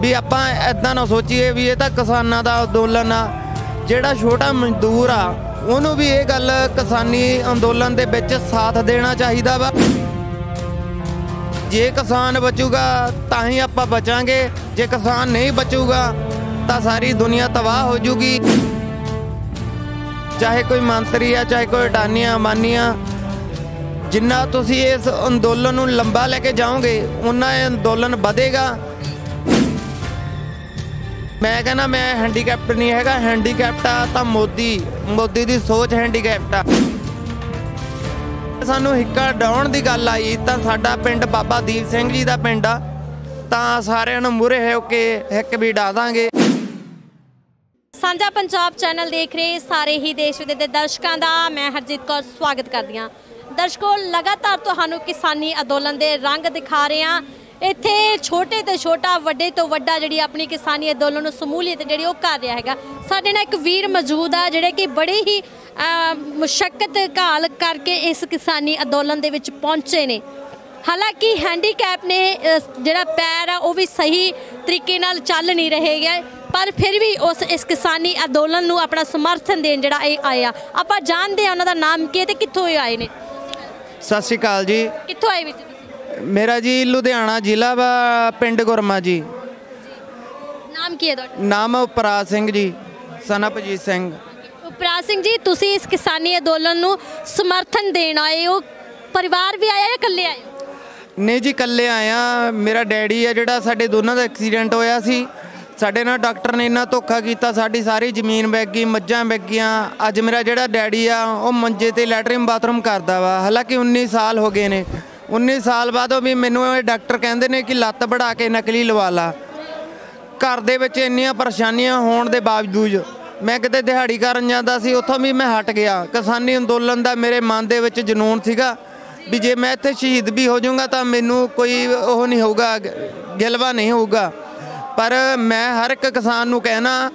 ਵੀ ਆਪਾਂ ਐਦਾਂ ਨਾ ਸੋਚੀਏ ਵੀ ਇਹ ਤਾਂ ਕਿਸਾਨਾਂ ਦਾ ਅੰਦੋਲਨ ਆ, ਜਿਹੜਾ ਛੋਟਾ ਮਜ਼ਦੂਰ ਆ, ਉਹਨੂੰ ਵੀ ਇਹ ਗੱਲ ਕਿਸਾਨੀ ਅੰਦੋਲਨ ਦੇ ਵਿੱਚ ਸਾਥ ਦੇਣਾ ਚਾਹੀਦਾ ਵਾ। ਜੇ ਕਿਸਾਨ ਬਚੂਗਾ, ਤਾਂ ਹੀ ਆਪਾਂ ਬਚਾਂਗੇ, ਜੇ ਕਿਸਾਨ ਨਹੀਂ ਬਚੂਗਾ, ਤਾਂ ਸਾਰੀ ਦੁਨੀਆ ਤਬਾਹ ਹੋ ਜੂਗੀ। ਚਾਹੇ ਕੋਈ ਮੰਤਰੀ ਆ, ਚਾਹੇ ਕੋਈ ਅਡਾਨੀਆਂ ਮਾਨੀਆਂ ਜਿੰਨਾ ਤੁਸੀਂ ਇਸ ਅੰਦੋਲਨ ਨੂੰ ਲੰਬਾ ਲੈ ਕੇ ਜਾਓਗੇ ਉਨਾ ਇਹ ਅੰਦੋਲਨ ਵਧੇਗਾ। ਮੈਂ ਕਹਿੰਦਾ ਮੈਂ ਹੈਂਡੀਕੈਪਟ ਨਹੀਂ ਹੈਗਾ ਹੈਂਡੀਕੈਪਟ ਆ ਤਾਂ ਮੋਦੀ ਮੋਦੀ ਦੀ ਸੋਚ ਹੈਂਡੀਕੈਪਟ ਆ। ਸਾਨੂੰ ਹਿੱਕਾ ਡਾਉਣ ਦੀ ਗੱਲ ਆਈ, ਤਾਂ ਸਾਡਾ ਪਿੰਡ ਬਾਬਾ ਦੀਪ ਸਿੰਘ ਜੀ ਦਾ ਪਿੰਡ ਆ। ਤਾਂ ਸਾਰਿਆਂ ਨੂੰ ਮੂਰੇ ਹੋ ਕੇ ਹਿੱਕ ਵੀ ਡਾ ਦਾਂਗੇ। ਸਾਂਝਾ ਪੰਜਾਬ ਚੈਨਲ ਦੇਖ ਰਹੇ ਸਾਰੇ ਹੀ ਦੇਸ਼ ਵਿਦੇਸ਼ ਦੇ ਦਰਸ਼ਕਾਂ ਦਾ ਮੈਂ ਹਰਜੀਤ ਕੌਰ, ਸਵਾਗਤ ਕਰਦੀ ਹਾਂ। ਦਰਸ਼ਕੋ, ਲਗਾਤਾਰ ਤੁਹਾਨੂੰ ਕਿਸਾਨੀ ਅੰਦੋਲਨ ਦੇ ਰੰਗ ਦਿਖਾ ਰਹੇ ਹਾਂ। ਇੱਥੇ ਛੋਟੇ ਤੋਂ ਛੋਟਾ, ਵੱਡੇ ਤੋਂ ਵੱਡਾ ਜਿਹੜੀ ਆਪਣੀ ਕਿਸਾਨੀ ਅੰਦੋਲਨ ਨੂੰ ਸਮੂਲੀਅਤ ਜਿਹੜੀ ਉਹ ਕਰ ਰਿਹਾ ਹੈਗਾ। ਸਾਡੇ ਨਾਲ ਇੱਕ ਵੀਰ ਮੌਜੂਦ ਆ, ਜਿਹੜੇ ਕਿ ਬੜੇ ਹੀ ਮੁਸ਼ਕਲ ਘਾਲ ਕਰਕੇ ਇਸ ਕਿਸਾਨੀ ਅੰਦੋਲਨ ਦੇ ਵਿੱਚ ਪਹੁੰਚੇ ਨੇ। ਹਾਲਾਂਕਿ ਹੈਂਡੀਕੈਪ ਨੇ ਜਿਹੜਾ ਪੈਰ ਆ, ਉਹ ਵੀ ਸਹੀ ਤਰੀਕੇ ਨਾਲ ਚੱਲ ਨਹੀਂ ਰਹੇਗਾ ਪਰ ਫਿਰ ਵੀ ਉਸ, ਇਸ ਕਿਸਾਨੀ ਅੰਦੋਲਨ ਨੂੰ ਆਪਣਾ ਸਮਰਥਨ ਦੇਣ ਜਿਹੜਾ ਇਹ ਆਇਆ। ਆਪਾਂ ਜਾਣਦੇ ਆ ਉਹਨਾਂ ਦਾ ਨਾਮ ਕੀ ਹੈ ਤੇ ਕਿੱਥੋਂ ਇਹ ਆਏ ਨੇ। ਸਤਿ ਸ਼੍ਰੀ ਅਕਾਲ ਜੀ। ਕਿੱਥੋਂ ਆਏ ਵਿੱਚ ਤੁਸੀਂ? ਮੇਰਾ ਜੀ ਲੁਧਿਆਣਾ ਜ਼ਿਲ੍ਹਾ ਵਾ ਪਿੰਡ ਗੁਰਮਾ ਜੀ। ਨਾਮ ਕੀ ਹੈ ਤੁਹਾਡਾ? ਨਾਮ ਉਪਰਾਜ ਸਿੰਘ ਜੀ ਸਨਪਜੀਤ ਸਿੰਘ। ਉਪਰਾਜ ਸਿੰਘ ਜੀ ਤੁਸੀਂ ਇਸ ਕਿਸਾਨੀ ਅੰਦੋਲਨ ਨੂੰ ਸਮਰਥਨ ਦੇਣ ਆਏ ਹੋ? ਪਰਿਵਾਰ ਵੀ ਆਇਆ ਜਾਂ ਇਕੱਲੇ ਆਏ ਹੋ? ਨਹੀਂ ਜੀ ਇਕੱਲੇ ਆਇਆ ਮੇਰਾ ਡੈਡੀ ਆ ਜਿਹੜਾ ਸਾਡੇ ਦੋਨਾਂ ਦਾ ਐਕਸੀਡੈਂਟ ਹੋਇਆ ਸੀ। ਸਾਡੇ ਨਾਲ ਡਾਕਟਰ ਨੇ ਇੰਨਾ ਧੋਖਾ ਕੀਤਾ, ਸਾਡੀ ਸਾਰੀ ਜ਼ਮੀਨ ਵਿਕ ਗਈ, ਮੱਝਾਂ ਵਿਕ ਗਈਆਂ। ਅੱਜ ਮੇਰਾ ਜਿਹੜਾ ਡੈਡੀ ਆ, ਉਹ ਮੰਜੇ ਤੇ ਲੈਟਰਿਨ ਬਾਥਰੂਮ ਕਰਦਾ ਵਾ। ਹਾਲਾਂਕਿ 19 ਸਾਲ ਹੋ ਗਏ ਨੇ। 19 ਸਾਲ ਬਾਅਦ ਉਹ ਵੀ ਮੈਨੂੰ ਇਹ ਡਾਕਟਰ ਕਹਿੰਦੇ ਨੇ ਕਿ ਲੱਤ ਬੜਾ ਕੇ ਨਕਲੀ ਲਵਾ ਲਾ। ਘਰ ਦੇ ਵਿੱਚ ਇੰਨੀਆਂ ਪਰੇਸ਼ਾਨੀਆਂ ਹੋਣ ਦੇ ਬਾਵਜੂਦ ਮੈਂ ਕਿਤੇ ਦਿਹਾੜੀ ਕਰਨ ਜਾਂਦਾ ਸੀ, ਉੱਥੋਂ ਵੀ ਮੈਂ ਹਟ ਗਿਆ। ਕਿਸਾਨੀ ਅੰਦੋਲਨ ਦਾ ਮੇਰੇ ਮਨ ਦੇ ਵਿੱਚ ਜਨੂਨ ਸੀਗਾ ਵੀ ਜੇ ਮੈਂ ਇੱਥੇ ਸ਼ਹੀਦ ਵੀ ਹੋ ਜਾਊਂਗਾ ਤਾਂ ਮੈਨੂੰ ਕੋਈ ਉਹ ਨਹੀਂ ਹੋਊਗਾ ਗਿਲਵਾ ਨਹੀਂ ਹੋਊਗਾ। ਪਰ ਮੈਂ ਹਰ ਇੱਕ ਕਿਸਾਨ ਨੂੰ ਕਹਿਣਾ,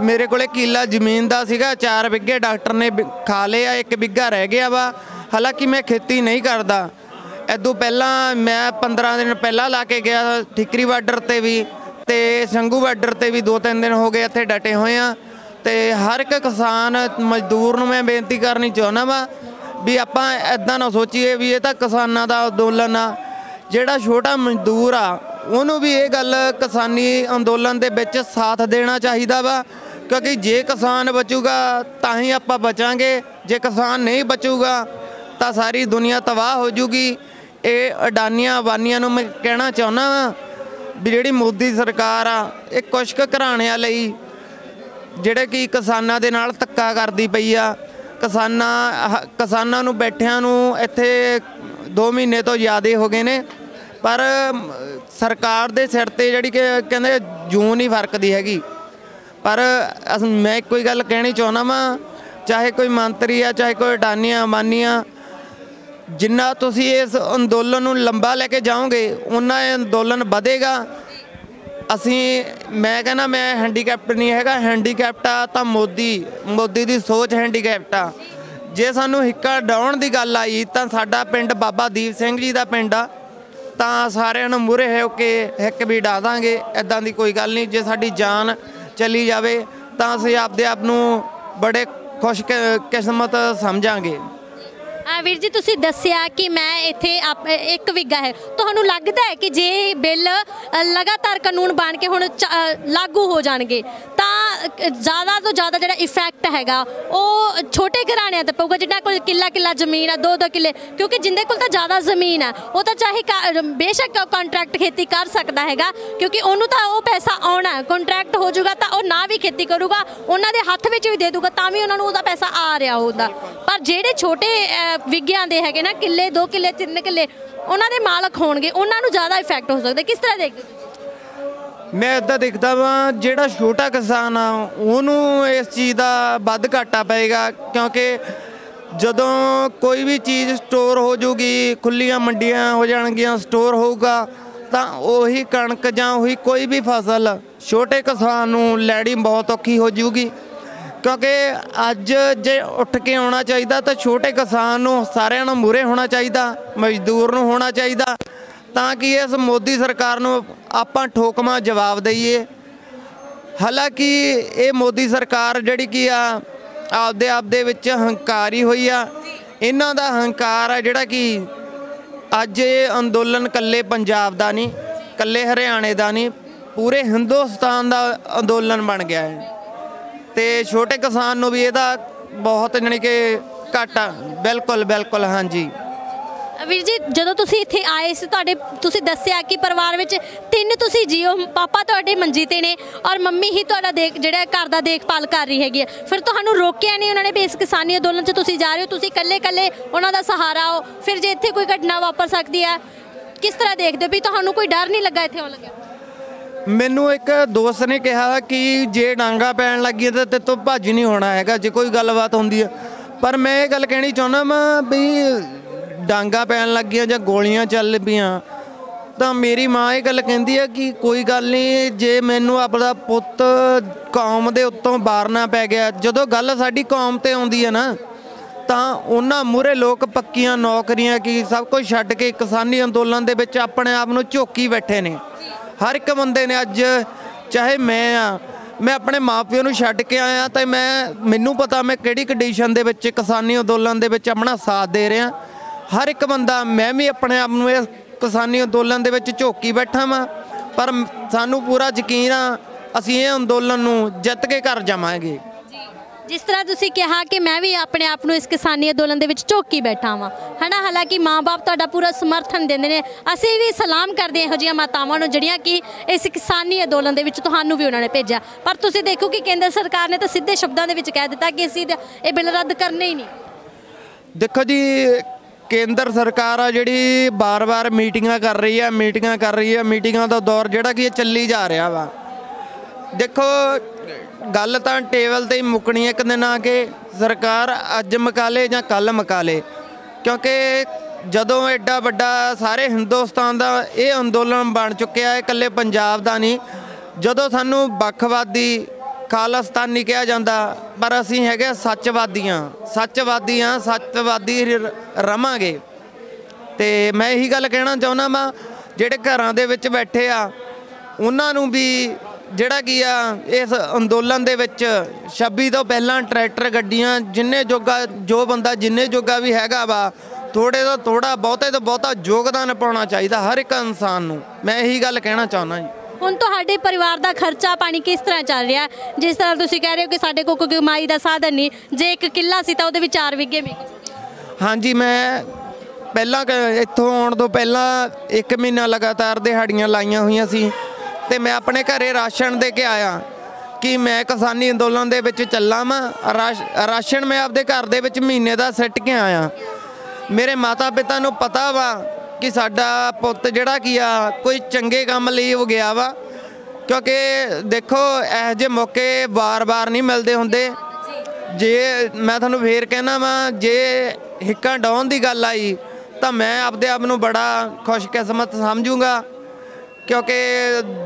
ਮੇਰੇ ਕੋਲੇ ਕਿੱਲਾ ਜ਼ਮੀਨ ਦਾ ਸੀਗਾ 4 ਬਿੱਗੇ ਡਾਕਟਰ ਨੇ ਬਿ- ਖਾ ਲਿਆ ਇੱਕ ਬਿੱਗਾ ਰਹਿ ਗਿਆ ਵਾ। ਹਾਲਾਂਕਿ ਮੈਂ ਖੇਤੀ ਨਹੀਂ ਕਰਦਾ। ਐਦੋਂ ਪਹਿਲਾਂ ਮੈਂ 15 ਦਿਨ ਪਹਿਲਾਂ ਲਾ ਕੇ ਗਿਆ ਠਿਕਰੀ ਬਾਰਡਰ ਤੇ ਵੀ ਤੇ ਸੰਗੂ ਬਾਰਡਰ ਤੇ ਵੀ 2-3 ਦਿਨ ਹੋ ਗਏ ਇੱਥੇ ਡਟੇ ਹੋਏ ਆ। ਤੇ ਹਰ ਇੱਕ ਕਿਸਾਨ, ਮਜ਼ਦੂਰ ਨੂੰ ਮੈਂ ਬੇਨਤੀ ਕਰਨੀ ਚਾਹੁੰਦਾ ਵਾ ਵੀ ਆਪਾਂ ਐਦਾਂ ਨਾ ਸੋਚੀਏ ਵੀ ਇਹ ਤਾਂ ਕਿਸਾਨਾਂ ਦਾ ਅੰਦੋਲਨ ਆ। ਜਿਹੜਾ ਛੋਟਾ ਮਜ਼ਦੂਰ ਆ ਉਹਨੂੰ ਵੀ ਇਹ ਗੱਲ ਕਿਸਾਨੀ ਅੰਦੋਲਨ ਦੇ ਵਿੱਚ ਸਾਥ ਦੇਣਾ ਚਾਹੀਦਾ ਵਾ, ਕਿਉਂਕਿ ਜੇ ਕਿਸਾਨ ਬਚੂਗਾ ਤਾਂ ਹੀ ਆਪਾਂ ਬਚਾਂਗੇ, ਜੇ ਕਿਸਾਨ ਨਹੀਂ ਬਚੂਗਾ ਤਾਂ ਸਾਰੀ ਦੁਨੀਆ ਤਬਾਹ ਹੋ ਜੂਗੀ। ਇਹ ਅਡਾਨੀਆਂ ਅਬਾਨੀਆਂ ਨੂੰ ਮੈਂ ਕਹਿਣਾ ਚਾਹੁੰਦਾ ਵਾਂ ਵੀ ਜਿਹੜੀ ਮੋਦੀ ਸਰਕਾਰ ਆ, ਇਹ ਕੁਛ ਕੁ ਘਰਾਣਿਆਂ ਲਈ ਜਿਹੜੇ ਕਿ ਕਿਸਾਨਾਂ ਦੇ ਨਾਲ ਧੱਕਾ ਕਰਦੀ ਪਈ ਆ। ਕਿਸਾਨਾਂ, ਆਹ ਕਿਸਾਨਾਂ ਨੂੰ ਬੈਠਿਆਂ ਨੂੰ ਇੱਥੇ 2 ਮਹੀਨੇ ਤੋਂ ਜ਼ਿਆਦਾ ਹੋ ਗਏ ਨੇ, ਪਰ ਸਰਕਾਰ ਦੇ ਸਿਰ ਤੇ ਜਿਹੜੀ ਕਿ ਕਹਿੰਦੇ ਜੂਨ ਹੀ ਫਰਕਦੀ ਹੈਗੀ। ਪਰ ਅਸ- ਮੈਂ ਇੱਕੋ ਹੀ ਗੱਲ ਕਹਿਣੀ ਚਾਹੁੰਦਾ ਵਾਂ, ਚਾਹੇ ਕੋਈ ਮੰਤਰੀ ਆ, ਚਾਹੇ ਕੋਈ ਅਡਾਨੀਆਂ ਮਾਨੀਆਂ ਜਿੰਨਾ ਤੁਸੀਂ ਇਸ ਅੰਦੋਲਨ ਨੂੰ ਲੰਬਾ ਲੈ ਕੇ ਜਾਓਗੇ ਉਨਾ ਇਹ ਅੰਦੋਲਨ ਵਧੇਗਾ। ਅਸੀਂ, ਮੈਂ ਕਹਿੰਦਾ ਮੈਂ ਹੈਂਡੀਕੈਪਟ ਨਹੀਂ ਹੈਗਾ ਹੈਂਡੀਕੈਪਟ ਆ ਤਾਂ ਮੋਦੀ ਮੋਦੀ ਦੀ ਸੋਚ ਹੈਂਡੀਕੈਪਟ ਆ। ਜੇ ਸਾਨੂੰ ਹਿੱਕਾ ਡਾਉਣ ਦੀ ਗੱਲ ਆਈ ਤਾਂ ਸਾਡਾ ਪਿੰਡ ਬਾਬਾ ਦੀਪ ਸਿੰਘ ਜੀ ਦਾ ਪਿੰਡ ਆ। ਤਾਂ ਸਾਰਿਆਂ ਨੂੰ ਮੂਰੇ ਹੋ ਕੇ ਹਿੱਕ ਵੀ ਡਾ ਦਾਂਗੇ। ਐਦਾਂ ਦੀ ਕੋਈ ਗੱਲ ਨਹੀਂ। ਜੇ ਸਾਡੀ ਜਾਨ ਚਲੀ ਜਾਵੇ, ਤਾਂ ਅਸੀਂ ਆਪਦੇ ਆਪ ਨੂੰ ਬੜੇ ਖੁਸ਼ ਕਿਸਮਤ ਸਮਝਾਂਗੇ। ਆ ਵੀਰ ਜੀ, ਤੁਸੀਂ ਦੱਸਿਆ ਕਿ ਮੈਂ ਇੱਥੇ ਆਪ- ਇੱਕ ਵਿਗਾ ਹੈ। ਤੁਹਾਨੂੰ ਲੱਗਦਾ ਹੈ ਕਿ ਜੇ ਇਹ ਬਿੱਲ ਲਗਾਤਾਰ ਕਾਨੂੰਨ ਬਣ ਕੇ ਹੁਣ ਲਾਗੂ ਹੋ ਜਾਣਗੇ, ਤਾਂ ਜ਼ਿਆਦਾ ਤੋਂ ਜ਼ਿਆਦਾ ਜਿਹੜਾ ਇਫੈਕਟ ਹੈਗਾ ਉਹ ਛੋਟੇ ਘਰਾਣਿਆਂ ਤੇ ਪਊਗਾ ਜਿਨ੍ਹਾਂ ਕੋਲ ਕਿੱਲਾ ਕਿੱਲਾ ਜ਼ਮੀਨ ਆ ਦੋ ਦੋ ਕਿੱਲੇ ਕਿਉਂਕਿ ਜਿੰਦੇ ਕੋਲ ਤਾਂ ਜ਼ਿਆਦਾ ਜ਼ਮੀਨ ਆ ਉਹ ਤਾਂ ਚਾਹੇ ਬੇਸ਼ੱਕ ਕੰਟਰੈਕਟ ਖੇਤੀ ਕਰ ਸਕਦਾ ਹੈਗਾ ਕਿਉਂਕਿ ਉਹਨੂੰ ਤਾਂ ਉਹ ਪੈਸਾ ਆਉਣਾ ਕੰਟਰੈਕਟ ਹੋ ਜਾਊਗਾ ਤਾਂ ਉਹ ਨਾ ਵੀ ਖੇਤੀ ਕਰੂਗਾ ਉਹਨਾਂ ਦੇ ਹੱਥ ਵਿੱਚ ਵੀ ਦੇ ਦੂਗਾ ਤਾਂ ਵੀ ਉਹਨਾਂ ਨੂੰ ਉਹਦਾ ਪੈਸਾ ਆ ਰਿਹਾ ਹੁੰਦਾ ਪਰ ਜਿਹੜੇ ਛੋਟੇ ਅ, ਵਿਗਿਆਨ ਦੇ ਹੈਗੇ ਨਾ ਕਿੱਲੇ ਦੋ ਕਿੱਲੇ ਤਿੰਨ ਕਿੱਲੇ ਉਹਨਾਂ ਦੇ ਮਾਲਕ ਹੋਣਗੇ ਉਹਨਾਂ ਨੂੰ ਜ਼ਿਆਦਾ ਇਫੈਕਟ ਹੋ ਸਕਦਾ। ਕਿਸ ਤਰ੍ਹਾਂ ਦੇਖਦੇ ਮੈਂ ਇਦਾਂ ਦੇਖਦਾ ਵਾਂ, ਜਿਹੜਾ ਛੋਟਾ ਕਿਸਾਨ ਆ, ਉਹਨੂੰ ਇਸ ਚੀਜ਼ ਦਾ ਵੱਧ ਘਾਟਾ ਪਏਗਾ, ਕਿਉਂਕਿ ਜਦੋਂ ਕੋਈ ਵੀ ਚੀਜ਼ ਸਟੋਰ ਹੋ ਜੂਗੀ, ਖੁੱਲੀਆਂ ਮੰਡੀਆਂ ਹੋ ਜਾਣਗੀਆਂ ਸਟੋਰ ਹੋਊਗਾ, ਤਾਂ ਉਹੀ ਕਣਕ ਜਾਂ ਉਹੀ ਕੋਈ ਵੀ ਫਸਲ ਛੋਟੇ ਕਿਸਾਨ ਨੂੰ ਲੈਣੀ ਬਹੁਤ ਔਖੀ ਹੋ ਜੂਗੀ। ਕਿਉਂਕਿ ਅੱਜ ਜੇ ਉੱਠ ਕੇ ਆਉਣਾ ਚਾਹੀਦਾ, ਤਾਂ ਛੋਟੇ ਕਿਸਾਨ ਨੂੰ ਸਾਰਿਆਂ ਨੂੰ ਮੂਰੇ ਹੋਣਾ ਚਾਹੀਦਾ, ਮਜ਼ਦੂਰ ਨੂੰ ਹੋਣਾ ਚਾਹੀਦਾ। ਤਾਂ ਕਿ ਇਸ ਮੋਦੀ ਸਰਕਾਰ ਨੂੰ ਆਪਾਂ ਠੋਕਮਾ ਜਵਾਬ ਦਈਏ। ਹਾਲਾਂਕਿ ਇਹ ਮੋਦੀ ਸਰਕਾਰ ਜਿਹੜੀ ਕੀ ਆ, ਆਪਦੇ ਆਪ ਦੇ ਵਿੱਚ ਹੰਕਾਰੀ ਹੋਈ ਆ, ਇਹਨਾਂ ਦਾ ਹੰਕਾਰ ਆ ਜਿਹੜਾ ਕਿ ਅੱਜ ਇਹ ਅੰਦੋਲਨ ਕੱਲੇ ਪੰਜਾਬ ਦਾ ਨਹੀਂ ਕੱਲੇ ਹਰਿਆਣੇ ਦਾ ਨਹੀਂ, ਪੂਰੇ ਹਿੰਦੁਸਤਾਨ ਦਾ ਅੰਦੋਲਨ ਬਣ ਗਿਆ ਹੈ। ਤੇ ਛੋਟੇ ਕਿਸਾਨ ਨੂੰ ਵੀ ਇਹਦਾ ਬਹੁਤ ਜਾਣੀ ਕਿ ਘਾਟਾ, ਬਿਲਕੁਲ ਬਿਲਕੁਲ, ਹਾਂਜੀ। ਵੀਰ ਜੀ, ਜਦੋਂ ਤੁਸੀਂ ਇੱਥੇ ਆਏ ਸੀ, ਤੁਹਾਡੇ ਤੁਸੀਂ ਦੱਸਿਆ ਕਿ ਪਰਿਵਾਰ ਵਿੱਚ ਤਿੰਨ ਤੁਸੀਂ ਜੀਓ, ਪਾਪਾ ਤੁਹਾਡੇ ਮੰਜੀ ਤੇ ਨੇ ਔਰ ਮੰਮੀ ਹੀ ਤੁਹਾਡਾ ਦੇਖ, ਜਿਹੜਾ ਘਰ ਦਾ ਦੇਖਭਾਲ ਕਰ ਰਹੀ ਹੈਗੀ ਹੈ। ਫਿਰ ਤੁਹਾਨੂੰ ਰੋਕਿਆ ਨਹੀਂ ਉਹਨਾਂ ਨੇ ਵੀ ਇਸ ਕਿਸਾਨੀ ਅੰਦੋਲਨ 'ਚ ਤੁਸੀਂ ਜਾ ਰਹੇ ਹੋ, ਤੁਸੀਂ ਇਕੱਲੇ ਇਕੱਲੇ ਉਹਨਾਂ ਦਾ ਸਹਾਰਾ ਹੋ ਫਿਰ ਜੇ ਇੱਥੇ ਕੋਈ ਘਟਨਾ ਵਾਪਰ ਸਕਦੀ ਹੈ, ਕਿਸ ਤਰ੍ਹਾਂ ਦੇਖਦੇ ਹੋ ਵੀ ਤੁਹਾਨੂੰ ਕੋਈ ਡਰ ਨਹੀਂ ਲੱਗਾ ਇੱਥੇ ਆਉਣ ਲੱਗਿਆ? ਮੈਨੂੰ ਇੱਕ ਦੋਸਤ ਨੇ ਕਿਹਾ ਕਿ ਜੇ ਡਾਂਗਾ ਪੈਣ ਲੱਗੀ ਤਾਂ ਤੇ ਤੋਂ ਭੱਜ ਨਹੀਂ ਹੋਣਾ ਹੈਗਾ, ਜੇ ਕੋਈ ਗੱਲਬਾਤ ਹੁੰਦੀ ਹੈ। ਪਰ ਮੈਂ ਇਹ ਗੱਲ ਕਹਿਣੀ ਚਾਹੁੰਦਾ ਮੈਂ ਵੀ ਡਾਂਗਾ ਪੈਣ ਲੱਗੀਆਂ ਜਾਂ ਗੋਲੀਆਂ ਚੱਲ ਪਈਆਂ, ਤਾਂ ਮੇਰੀ ਮਾਂ ਇਹ ਗੱਲ ਕਹਿੰਦੀ ਹੈ ਕਿ ਕੋਈ ਗੱਲ ਨਹੀਂ, ਜੇ ਮੈਨੂੰ ਆਪਦਾ ਪੁੱਤ ਕੌਮ ਦੇ ਉੱਤੋਂ ਬਾਰਨਾ ਪੈ ਗਿਆ, ਜਦੋਂ ਗੱਲ ਸਾਡੀ ਕੌਮ ਤੇ ਆਉਂਦੀ ਹੈ ਨਾ, ਤਾਂ ਉਹਨਾਂ ਮੂਰੇ ਲੋਕ ਪੱਕੀਆਂ ਨੌਕਰੀਆਂ ਕੀ ਸਭ ਕੁਝ ਛੱਡ ਕੇ ਕਿਸਾਨੀ ਅੰਦੋਲਨ ਦੇ ਵਿੱਚ ਆਪਣੇ ਆਪ ਨੂੰ ਝੋਕੀ ਬੈਠੇ ਨੇ। ਹਰ ਇੱਕ ਬੰਦੇ ਨੇ ਅੱਜ ਚਾਹੇ ਮੈਂ ਆ, ਮੈਂ ਆਪਣੇ ਮਾਪਿਆਂ ਨੂੰ ਛੱਡ ਕੇ ਆਇਆ, ਤੇ ਮੈਂ, ਮੈਨੂੰ ਪਤਾ ਮੈਂ ਕਿਹੜੀ ਕੰਡੀਸ਼ਨ ਦੇ ਵਿੱਚ ਕਿਸਾਨੀ ਅੰਦੋਲਨ ਦੇ ਵਿੱਚ ਆਪਣਾ ਸਾਥ ਦੇ ਰਿਹਾ ਹਰ ਇੱਕ ਬੰਦਾ ਮੈਂ ਵੀ ਆਪਣੇ ਆਪ ਨੂੰ ਇਸ ਕਿਸਾਨੀ ਅੰਦੋਲਨ ਦੇ ਵਿੱਚ ਝੋਕੀ ਬੈਠਾ ਵਾਂ ਪਰ ਸਾਨੂੰ ਪੂਰਾ ਯਕੀਨ ਆ ਅਸੀਂ ਇਹ ਅੰਦੋਲਨ ਨੂੰ ਜਿੱਤ ਕੇ ਘਰ ਜਾਵਾਂਗੇ। ਜਿਸ ਤਰ੍ਹਾਂ ਤੁਸੀਂ ਕਿਹਾ ਕਿ ਮੈਂ ਵੀ ਆਪਣੇ ਆਪ ਨੂੰ ਇਸ ਕਿਸਾਨੀ ਅੰਦੋਲਨ ਦੇ ਵਿੱਚ ਝੋਕੀ ਬੈਠਾ ਵਾਂ ਹਨਾ? ਹਾਲਾਂਕਿ ਮਾਪੇ ਤੁਹਾਡਾ ਪੂਰਾ ਸਮਰਥਨ ਦਿੰਦੇ ਨੇ ਅਸੀਂ ਵੀ ਸਲਾਮ ਕਰਦੇ ਹਾਂ ਇਹੋ ਜਿਹੀਆਂ ਮਾਤਾਵਾਂ ਨੂੰ ਜਿਹੜੀਆਂ ਕਿ ਇਸ ਕਿਸਾਨੀ ਅੰਦੋਲਨ ਦੇ ਵਿੱਚ ਤੁਹਾਨੂੰ ਵੀ ਉਹਨਾਂ ਨੇ ਭੇਜਿਆ। ਪਰ ਤੁਸੀਂ ਦੇਖੋ ਕਿ ਕੇਂਦਰ ਸਰਕਾਰ ਨੇ ਤਾਂ ਸਿੱਧੇ ਸ਼ਬਦਾਂ ਦੇ ਵਿੱਚ ਕਹਿ ਦਿੱਤਾ ਕਿ ਅਸੀਂ ਇਹ ਬਿੱਲ ਰੱਦ ਕਰਨੇ ਹੀ ਨਹੀਂ। ਦੇਖੋ ਜੀ ਕੇਂਦਰ ਸਰਕਾਰ ਆ ਜਿਹੜੀ ਬਾਰ-ਬਾਰ ਮੀਟਿੰਗਾਂ ਕਰ ਰਹੀ ਹੈ ਮੀਟਿੰਗਾਂ ਕਰ ਰਹੀ ਹੈ ਮੀਟਿੰਗਾਂ ਦਾ ਦੌਰ ਜਿਹੜਾ ਕਿ ਇਹ ਚੱਲੀ ਜਾ ਰਿਹਾ ਵਾ। ਦੇਖੋ, ਗੱਲ ਤਾਂ ਟੇਬਲ ਤੇ ਹੀ ਮੁੱਕਣੀ ਇੱਕ ਦਿਨ ਆ ਕੇ, ਸਰਕਾਰ ਅੱਜ ਮਕਾਲੇ ਜਾਂ ਕੱਲ ਮਕਾਲੇ? ਕਿਉਂਕਿ ਜਦੋਂ ਐਡਾ ਵੱਡਾ ਸਾਰੇ ਹਿੰਦੁਸਤਾਨ ਦਾ ਇਹ ਅੰਦੋਲਨ ਬਣ ਚੁੱਕਿਆ ਹੈ ਇਕੱਲੇ ਪੰਜਾਬ ਦਾ ਨਹੀਂ, ਜਦੋਂ ਸਾਨੂੰ ਵੱਖਵਾਦੀ ਖਾਲਿਸਤਾਨੀ ਕਿਹਾ ਜਾਂਦਾ, ਪਰ ਅਸੀਂ ਹੈਗੇ ਸੱਚਵਾਦੀਆਂ। ਸੱਚਵਾਦੀਆਂ, ਸੱਚਵਾਦੀ ਰ- ਰਵਾਂਗੇ। ਤੇ ਮੈਂ ਇਹੀ ਗੱਲ ਕਹਿਣਾ ਚਾਹੁੰਦਾ ਵਾਂ, ਜਿਹੜੇ ਘਰਾਂ ਦੇ ਵਿੱਚ ਬੈਠੇ ਆ, ਉਹਨਾਂ ਨੂੰ ਵੀ ਜਿਹੜਾ ਕੀ ਆ, ਇਸ ਅੰਦੋਲਨ ਦੇ ਵਿੱਚ 26 ਤੋਂ ਪਹਿਲਾਂ ਟਰੈਕਟਰ ਗੱਡੀਆਂ ਜਿੰਨੇ ਜੋਗਾ, ਜੋ ਬੰਦਾ ਜਿੰਨੇ ਜੋਗਾ ਵੀ ਹੈਗਾ ਵਾ ਥੋੜੇ ਤੋਂ ਥੋੜਾ ਬਹੁਤੇ ਤੋਂ ਬਹੁਤਾ ਯੋਗਦਾਨ ਪਾਉਣਾ ਚਾਹੀਦਾ ਹਰ ਇੱਕ ਇਨਸਾਨ ਨੂੰ। ਮੈਂ ਇਹੀ ਗੱਲ ਕਹਿਣਾ ਚਾਹੁੰਦਾ ਜੀ। ਹੁਣ ਤੁਹਾਡੇ ਪਰਿਵਾਰ ਦਾ ਖਰਚਾ ਪਾਣੀ ਕਿਸ ਤਰ੍ਹਾਂ ਚੱਲ ਰਿਹਾ? ਜਿਸ ਤਰ੍ਹਾਂ ਤੁਸੀਂ ਕਹਿ ਰਹੇ ਹੋ ਕਿ ਸਾਡੇ ਕੋਲ ਕੋਈ ਕਮਾਈ ਦਾ ਸਾਧਨ ਨਹੀਂ, ਜੇ ਇੱਕ ਕਿੱਲਾ ਸੀ ਤਾਂ ਉਹਦੇ ਵਿੱਚ 4 ਵਿਗੇ ਮਿਲ ਹਾਂਜੀ, ਮੈਂ ਪਹਿਲਾਂ ਇੱਥੋਂ ਆਉਣ ਤੋਂ ਪਹਿਲਾਂ 1 ਮਹੀਨਾ ਲਗਾਤਾਰ ਦਿਹਾੜੀਆਂ ਲਾਈਆਂ ਹੋਈਆਂ ਸੀ ਤੇ ਮੈਂ ਆਪਣੇ ਘਰੇ ਰਾਸ਼ਨ ਦੇ ਕੇ ਆਇਆ ਕਿ ਮੈਂ ਕਿਸਾਨੀ ਅੰਦੋਲਨ ਦੇ ਵਿੱਚ ਚੱਲਾਂ ਵਾਂ। ਰਾਸ਼- ਰਾਸ਼ਨ ਮੈਂ ਆਪਦੇ ਘਰ ਦੇ ਵਿੱਚ ਮਹੀਨੇ ਦਾ ਸਿੱਟ ਕੇ ਆਇਆ। ਮੇਰੇ ਮਾਤਾ ਪਿਤਾ ਨੂੰ ਪਤਾ ਵਾ ਕਿ ਸਾਡਾ ਪੁੱਤ ਜਿਹੜਾ ਕੀ ਆ, ਕੋਈ ਚੰਗੇ ਕੰਮ ਲਈ ਉਹ ਗਿਆ ਵਾ। ਕਿਉਂਕਿ ਦੇਖੋ, ਇਹੋ ਜਿਹੇ ਮੌਕੇ ਵਾਰ-ਵਾਰ ਨਹੀਂ ਮਿਲਦੇ ਹੁੰਦੇ। ਜੇ ਮੈਂ ਤੁਹਾਨੂੰ ਫੇਰ ਕਹਿਣਾ ਵਾ, ਜੇ ਹਿੱਕਾਂ ਡਾਉਣ ਦੀ ਗੱਲ ਆਈ, ਤਾਂ ਮੈਂ ਆਪਦੇ ਆਪ ਨੂੰ ਬੜਾ ਖੁਸ਼ਕਿਸਮਤ ਸਮਝੂੰਗਾ। ਕਿਉਂਕਿ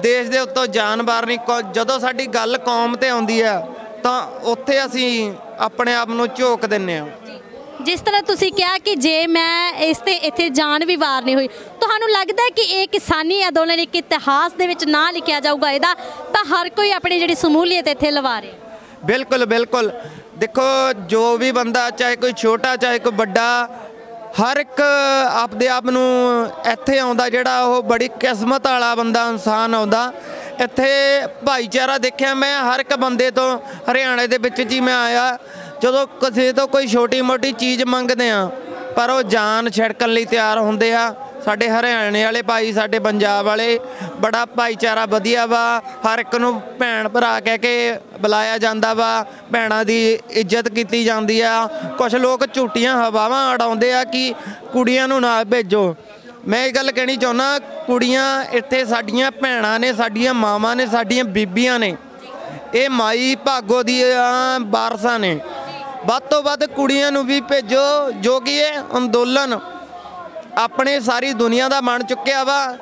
ਦੇਸ਼ ਦੇ ਉੱਤੋਂ ਜਾਨਵਰ ਨਹੀਂ, ਕੌ- ਜਦੋਂ ਸਾਡੀ ਗੱਲ ਕੌਮ ਤੇ ਆਉਂਦੀ ਆ, ਤਾਂ ਉੱਥੇ ਅਸੀਂ ਆਪਣੇ ਆਪ ਨੂੰ ਝੋਕ ਦਿੰਨੇ ਆ। ਜਿਸ ਤਰ੍ਹਾਂ ਤੁਸੀਂ ਕਿਹਾ ਕਿ ਜੇ ਮੈਂ ਇਸ ਤੇ ਇੱਥੇ ਜਾਨ ਵੀ ਵਾਰ ਨਹੀਂ ਹੋਈ, ਤੁਹਾਨੂੰ ਲੱਗਦਾ ਕਿ ਇਹ ਕਿਸਾਨੀ ਅੰਦੋਲਨ ਇੱਕ ਇਤਿਹਾਸ ਦੇ ਵਿੱਚ ਨਾ ਲਿਖਿਆ ਜਾਊਗਾ ਇਹਦਾ, ਤਾਂ ਹਰ ਕੋਈ ਆਪਣੀ ਜਿਹੜੀ ਸਮੂਲੀਅਤ ਇੱਥੇ ਲਵਾ ਰਿਹਾ ਬਿਲਕੁਲ ਬਿਲਕੁਲ। ਦੇਖੋ, ਜੋ ਵੀ ਬੰਦਾ, ਚਾਹੇ ਕੋਈ ਛੋਟਾ, ਚਾਹੇ ਕੋਈ ਵੱਡਾ, ਹਰ ਇੱਕ ਆਪਦੇ ਆਪ ਨੂੰ ਇੱਥੇ ਆਉਂਦਾ, ਜਿਹੜਾ ਉਹ ਬੜੀ ਕਿਸਮਤ ਵਾਲਾ ਬੰਦਾ, ਇਨਸਾਨ ਆਉਂਦਾ। ਇੱਥੇ ਭਾਈਚਾਰਾ ਦੇਖਿਆ ਮੈਂ, ਹਰ ਇੱਕ ਬੰਦੇ ਤੋਂ, ਹਰਿਆਣੇ ਦੇ ਵਿੱਚ ਜੀ ਮੈਂ ਆਇਆ। ਜਦੋਂ ਕਿਸੇ ਤੋਂ ਕੋਈ ਛੋਟੀ ਮੋਟੀ ਚੀਜ਼ ਮੰਗਦੇ ਆ ਪਰ ਉਹ ਜਾਨ ਛਿੜਕਣ ਲਈ ਤਿਆਰ ਹੁੰਦੇ ਆ, ਸਾਡੇ ਹਰਿਆਣੇ ਵਾਲੇ ਭਾਈ, ਸਾਡੇ ਪੰਜਾਬ ਵਾਲੇ, ਬੜਾ ਭਾਈਚਾਰਾ ਵਧੀਆ ਵਾ, ਹਰ ਇੱਕ ਨੂੰ ਭੈਣ ਭਰਾ ਕਹਿ ਕੇ ਬੁਲਾਇਆ ਜਾਂਦਾ ਵਾ, ਭੈਣਾਂ ਦੀ ਇੱਜ਼ਤ ਕੀਤੀ ਜਾਂਦੀ ਆ। ਕੁਝ ਲੋਕ ਝੂਟੀਆਂ ਹਵਾਵਾਂ ਉਡਾਉਂਦੇ ਆ ਕਿ ਕੁੜੀਆਂ ਨੂੰ ਨਾਲ ਭੇਜੋ। ਮੈਂ ਇਹ ਗੱਲ ਕਹਿਣੀ ਚਾਹੁੰਦਾ, ਕੁੜੀਆਂ ਇੱਥੇ ਸਾਡੀਆਂ ਭੈਣਾਂ ਨੇ, ਸਾਡੀਆਂ ਮਾਵਾਂ ਨੇ, ਸਾਡੀਆਂ ਬੀਬੀਆਂ ਨੇ, ਇਹ ਮਾਈ ਭਾਗੋ ਦੀਆਂ ਵਾਰਸਾਂ ਨੇ। ਵੱਧ ਤੋਂ ਵੱਧ ਕੁੜੀਆਂ ਨੂੰ ਵੀ ਭੇਜੋ, ਜੋ ਕਿ ਇਹ ਅੰਦੋਲਨ ਆਪਣੇ ਸਾਰੀ ਦੁਨੀਆ ਦਾ ਬਣ ਚੁੱਕਿਆ ਵਾ।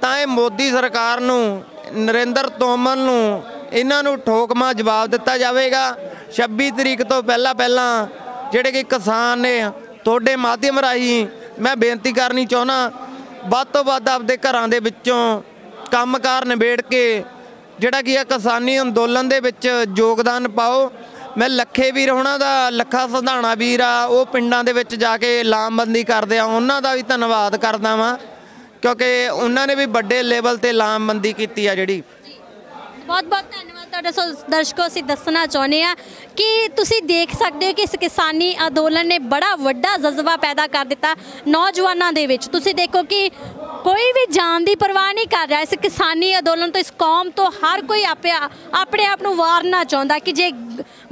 ਤਾਂ ਇਹ ਮੋਦੀ ਸਰਕਾਰ ਨੂੰ, ਨਰਿੰਦਰ ਤੋਮਰ ਨੂੰ, ਇਹਨਾਂ ਨੂੰ ਠੋਕਮਾ ਜਵਾਬ ਦਿੱਤਾ ਜਾਵੇਗਾ। 26 ਤਰੀਕ ਤੋਂ ਪਹਿਲਾਂ ਪਹਿਲਾਂ ਜਿਹੜੇ ਕਿ ਕਿਸਾਨ ਨੇ ਤੁਹਾਡੇ ਮਾਧਿਅਮ ਰਾਹੀਂ ਮੈਂ ਬੇਨਤੀ ਕਰਨੀ ਚਾਹੁੰਦਾ, ਵੱਧ ਤੋਂ ਵੱਧ ਆਪਦੇ ਘਰਾਂ ਦੇ ਵਿੱਚੋਂ ਕੰਮਕਾਰ ਨਿਬੇੜ ਕੇ ਜਿਹੜਾ ਕਿ ਆ ਕਿਸਾਨੀ ਅੰਦੋਲਨ ਦੇ ਵਿੱਚ ਯੋਗਦਾਨ ਪਾਓ। ਮੈਂ ਲੱਖੇ ਵੀਰ, ਉਹਨਾਂ ਦਾ ਲੱਖਾ ਸੰਧਾਣਾ ਵੀਰ ਆ, ਉਹ ਪਿੰਡਾਂ ਦੇ ਵਿੱਚ ਜਾ ਕੇ ਲਾਮਬੰਦੀ ਕਰਦੇ ਆ, ਉਹਨਾਂ ਦਾ ਵੀ ਧੰਨਵਾਦ ਕਰਦਾ ਵਾਂ, ਕਿਉਂਕਿ ਉਹਨਾਂ ਨੇ ਵੀ ਵੱਡੇ ਲੈਵਲ ਤੇ ਲਾਮਬੰਦੀ ਕੀਤੀ ਆ ਜਿਹੜੀ। ਬਹੁਤ ਬਹੁਤ ਧੰਨਵਾਦ ਤੁਹਾਡਾ, ਸੋ ਦਰਸ਼ਕੋ, ਅਸੀਂ ਦੱਸਣਾ ਚਾਹੁੰਦੇ ਆ ਕਿ ਤੁਸੀਂ ਦੇਖ ਸਕਦੇ ਹੋ ਕਿ ਇਸ ਕਿਸਾਨੀ ਅੰਦੋਲਨ ਨੇ ਬੜਾ ਵੱਡਾ ਜਜ਼ਬਾ ਪੈਦਾ ਕਰ ਦਿੱਤਾ ਨੌਜਵਾਨਾਂ ਦੇ ਵਿੱਚ। ਤੁਸੀਂ ਦੇਖੋ ਕਿ ਕੋਈ ਵੀ ਜਾਨ ਦੀ ਪਰਵਾਹ ਨਹੀਂ ਕਰ ਰਿਹਾ ਇਸ ਕਿਸਾਨੀ ਅੰਦੋਲਨ ਤੋਂ, ਇਸ ਕੌਮ ਤੋਂ, ਹਰ ਕੋਈ ਆਪੇ ਆਪਣੇ ਆਪ ਨੂੰ ਵਾਰਨਾ ਚਾਹੁੰਦਾ ਕਿ ਜੇ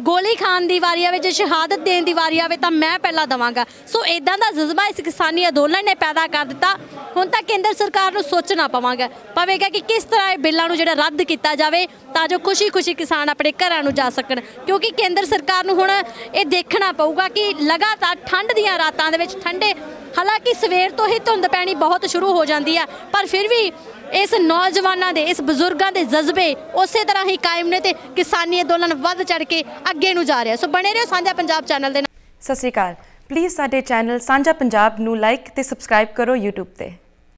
ਗੋਲੀ ਖਾਣ ਦੀ ਵਾਰੀ ਆਵੇ, ਜੇ ਸ਼ਹਾਦਤ ਦੇਣ ਦੀ ਵਾਰੀ ਆਵੇ ਤਾਂ ਮੈਂ ਪਹਿਲਾਂ ਦਵਾਂਗਾ। ਸੋ ਇਦਾਂ ਦਾ ਜਜ਼ਬਾ ਇਸ ਕਿਸਾਨੀ ਅੰਦੋਲਨ ਨੇ ਪੈਦਾ ਕਰ ਦਿੱਤਾ। ਹੁਣ ਤਾਂ ਕੇਂਦਰ ਸਰਕਾਰ ਨੂੰ ਸੋਚਣਾ ਪਵਾਂਗਾ। ਪਵੇਗਾ ਕਿ ਕਿਸ ਤਰ੍ਹਾਂ ਇਹ ਬਿੱਲਾਂ ਨੂੰ ਜਿਹੜਾ ਰੱਦ ਕੀਤਾ ਜਾਵੇ ਤਾਂ ਜੋ ਖੁਸ਼ੀ-ਖੁਸ਼ੀ ਕਿਸਾਨ ਆਪਣੇ ਘਰਾਂ ਨੂੰ ਜਾ ਸਕਣ। ਕਿਉਂਕਿ ਕੇਂਦਰ ਸਰਕਾਰ ਨੂੰ ਹੁਣ ਇਹ ਦੇਖਣਾ ਪਊਗਾ ਕਿ ਲਗਾਤਾਰ ਠੰਡ ਦੀਆਂ ਰਾਤਾਂ ਦੇ ਵਿੱਚ ਠੰਡੇ ਹਾਲਾਂਕਿ ਸਵੇਰ ਤੋਂ ਹੀ ਧੁੰਦ ਪੈਣੀ ਬਹੁਤ ਸ਼ੁਰੂ ਹੋ ਜਾਂਦੀ ਆ ਪਰ ਫਿਰ ਵੀ ਇਸ ਨੌਜਵਾਨਾਂ ਦੇ, ਇਸ ਬਜ਼ੁਰਗਾਂ ਦੇ ਜਜ਼ਬੇ ਉਸੇ ਤਰ੍ਹਾਂ ਹੀ ਕਾਇਮ ਨੇ ਤੇ ਕਿਸਾਨੀ ਅੰਦੋਲਨ ਵੱਧ ਚੜ ਕੇ ਅੱਗੇ ਨੂੰ ਜਾ ਰਿਹਾ ਸੋ ਬਣੇ ਰਹੋ ਸਾਂਝਾ ਪੰਜਾਬ ਚੈਨਲ ਦੇ ਨਾਲ। ਸਤਿ ਸ਼੍ਰੀ ਅਕਾਲ। ਪਲੀਜ਼ ਸਾਡੇ ਚੈਨਲ ਸਾਂਝਾ ਪੰਜਾਬ ਨੂੰ ਲਾਈਕ ਤੇ ਸਬਸਕ੍ਰਾਈਬ ਕਰੋ YouTube ਤੇ।